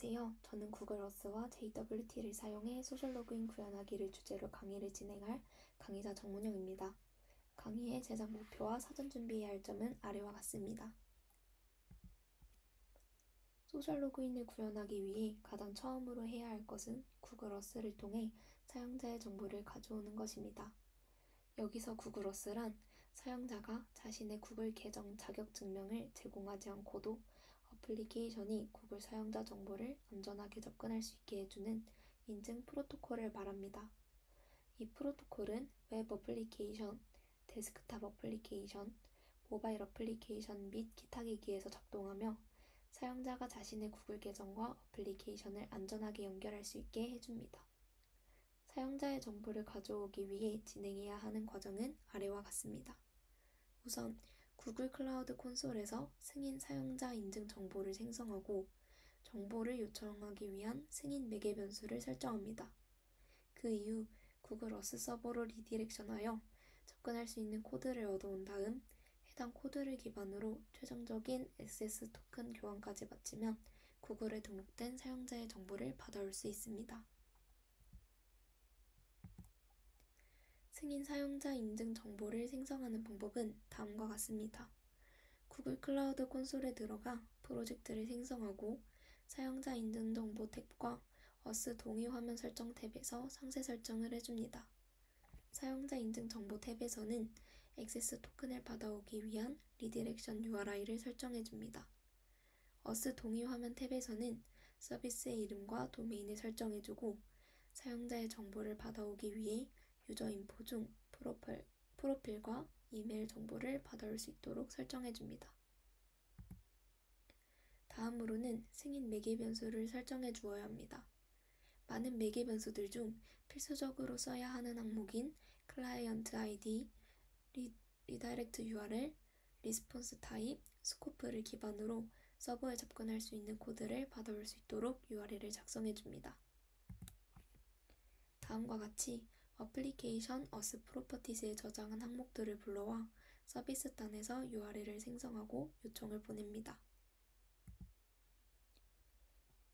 안녕하세요. 저는 구글 OAuth와 JWT를 사용해 소셜 로그인 구현하기를 주제로 강의를 진행할 강의자 정문영입니다. 강의의 제작 목표와 사전 준비해야 할 점은 아래와 같습니다. 소셜 로그인을 구현하기 위해 가장 처음으로 해야 할 것은 구글 OAuth를 통해 사용자의 정보를 가져오는 것입니다. 여기서 구글 OAuth란 사용자가 자신의 구글 계정 자격 증명을 제공하지 않고도 어플리케이션이 구글 사용자 정보를 안전하게 접근할 수 있게 해주는 인증 프로토콜을 말합니다. 이 프로토콜은 웹 어플리케이션, 데스크탑 어플리케이션, 모바일 어플리케이션 및 기타 기기에서 작동하며 사용자가 자신의 구글 계정과 어플리케이션을 안전하게 연결할 수 있게 해줍니다. 사용자의 정보를 가져오기 위해 진행해야 하는 과정은 아래와 같습니다. 우선 구글 클라우드 콘솔에서 승인 사용자 인증 정보를 생성하고 정보를 요청하기 위한 승인 매개 변수를 설정합니다. 그 이후 구글 OAuth 서버로 redirection하여 접근할 수 있는 코드를 얻어온 다음 해당 코드를 기반으로 최종적인 access token 교환까지 마치면 구글에 등록된 사용자의 정보를 받아올 수 있습니다. 승인 사용자 인증 정보를 생성하는 방법은 다음과 같습니다. 구글 클라우드 콘솔에 들어가 프로젝트를 생성하고 사용자 인증 정보 탭과 어스 동의 화면 설정 탭에서 상세 설정을 해줍니다. 사용자 인증 정보 탭에서는 access token을 받아오기 위한 redirection URI를 설정해줍니다. 어스 동의 화면 탭에서는 서비스의 이름과 도메인을 설정해주고 사용자의 정보를 받아오기 위해 user info 중 프로필, 프로필과 이메일 정보를 받아올 수 있도록 설정해 줍니다. 다음으로는 승인 매개 변수를 설정해 주어야 합니다. 많은 매개 변수들 중 필수적으로 써야 하는 항목인 클라이언트 아이디, 리, 리다이렉트 URL, 리스폰스 타입, 스코프를 기반으로 서버에 접근할 수 있는 코드를 받아올 수 있도록 URL을 작성해 줍니다. 다음과 같이 application OAuth properties에 저장한 항목들을 불러와 서비스단에서 URL을 생성하고 요청을 보냅니다.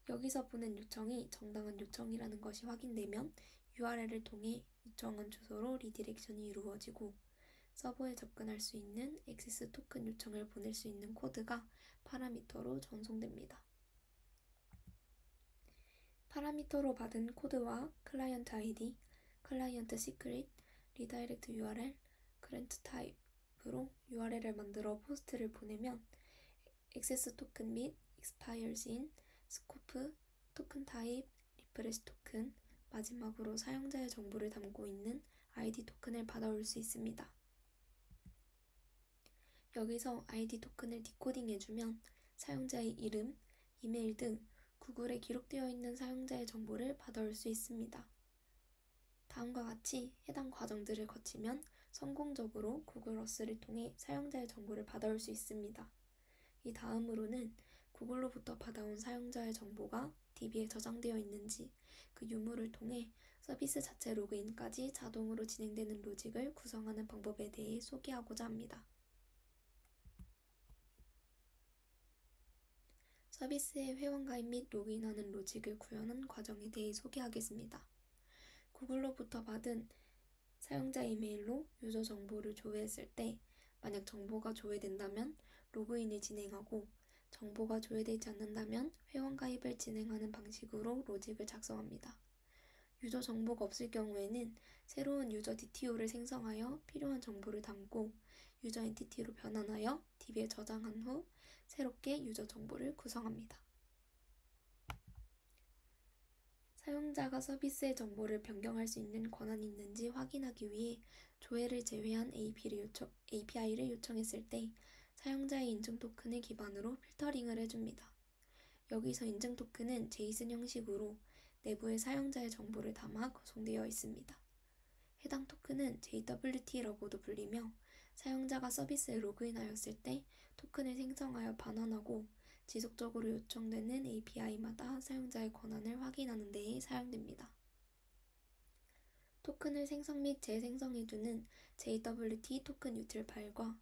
여기서 보낸 요청이 정당한 요청이라는 것이 확인되면 URL을 통해 요청한 주소로 redirection이 이루어지고 서버에 접근할 수 있는 access token 요청을 보낼 수 있는 코드가 파라미터로 전송됩니다. 파라미터로 받은 코드와 클라이언트 아이디, 클라이언트 시크릿, 리다이렉트 URL, 그랜트 타입으로 URL을 만들어 POST를 보내면 access token 및 expires in, scope, token type, refresh token, 마지막으로 사용자의 정보를 담고 있는 ID 토큰을 받아올 수 있습니다. 여기서 ID 토큰을 디코딩해주면 사용자의 이름, 이메일 등 구글에 기록되어 있는 사용자의 정보를 받아올 수 있습니다. 다음과 같이 해당 과정들을 거치면 성공적으로 구글 어스를 통해 사용자의 정보를 받아올 수 있습니다. 이 다음으로는 구글로부터 받아온 사용자의 정보가 DB에 저장되어 있는지 그 유무를 통해 서비스 자체 로그인까지 자동으로 진행되는 로직을 구성하는 방법에 대해 소개하고자 합니다. 서비스의 회원가입 및 로그인하는 로직을 구현한 과정에 대해 소개하겠습니다. 구글로부터 받은 사용자 이메일로 유저 정보를 조회했을 때 만약 정보가 조회된다면 로그인을 진행하고 정보가 조회되지 않는다면 회원 가입을 진행하는 방식으로 로직을 작성합니다. 유저 정보가 없을 경우에는 새로운 유저 DTO를 생성하여 필요한 정보를 담고 유저 엔티티로 변환하여 DB에 저장한 후 새롭게 유저 정보를 구성합니다. 사용자가 서비스의 정보를 변경할 수 있는 권한이 있는지 확인하기 위해 조회를 제외한 AP를 요청, API를 요청했을 때 사용자의 인증 토큰을 기반으로 필터링을 해줍니다. 여기서 인증 토큰은 제이슨 형식으로 내부에 사용자의 정보를 담아 구성되어 있습니다. 해당 토큰은 JWT라고도 불리며 사용자가 서비스에 로그인하였을 때 토큰을 생성하여 반환하고 지속적으로 요청되는 API마다 사용자의 권한을 확인하는 데에 사용됩니다. 토큰을 생성 및 재생성해주는 JWT 토큰 유틸 파일과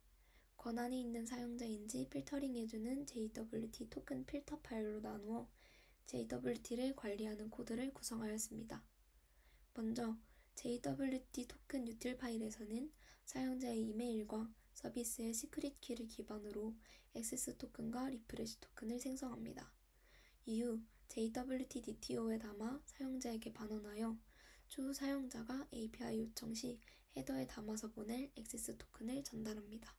권한이 있는 사용자인지 필터링해주는 JWT 토큰 필터 파일로 나누어 JWT를 관리하는 코드를 구성하였습니다. 먼저 JWT token util 파일에서는 사용자의 이메일과 서비스의 secret key를 기반으로 access token과 refresh token을 생성합니다. 이후 JWT DTO에 담아 사용자에게 반환하여 추후 사용자가 API 요청 시 헤더에 담아서 보낼 access token을 전달합니다.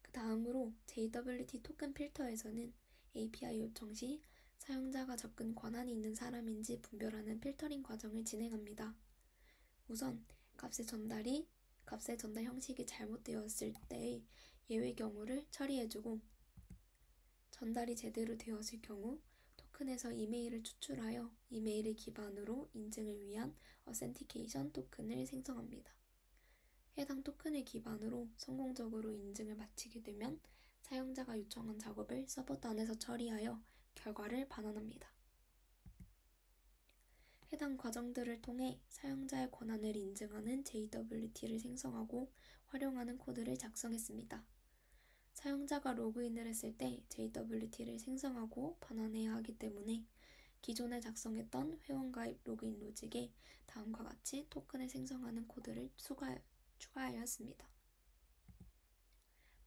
그 다음으로 JWT 토큰 필터에서는 API 요청 시 사용자가 접근 권한이 있는 사람인지 분별하는 필터링 과정을 진행합니다. 우선 값의 전달이 값의 전달 형식이 잘못되었을 때의 예외 경우를 처리해주고 전달이 제대로 되었을 경우 토큰에서 이메일을 추출하여 이메일을 기반으로 인증을 위한 어센티케이션 토큰을 생성합니다. 해당 토큰을 기반으로 성공적으로 인증을 마치게 되면 사용자가 요청한 작업을 서버단에서 처리하여 결과를 반환합니다. 해당 과정들을 통해 사용자의 권한을 인증하는 JWT를 생성하고 활용하는 코드를 작성했습니다. 사용자가 로그인을 했을 때 JWT를 생성하고 반환해야 하기 때문에 기존에 작성했던 회원가입 로그인 로직에 다음과 같이 토큰을 생성하는 코드를 추가하였습니다.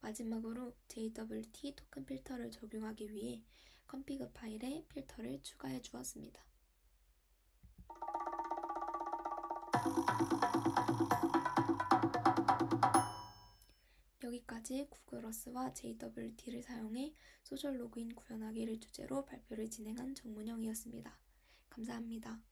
마지막으로 JWT 토큰 필터를 적용하기 위해 config 파일에 필터를 추가해 주었습니다. 여기까지 구글 OAuth와 JWT를 사용해 social login 구현하기를 주제로 발표를 진행한 정문영이었습니다. 감사합니다.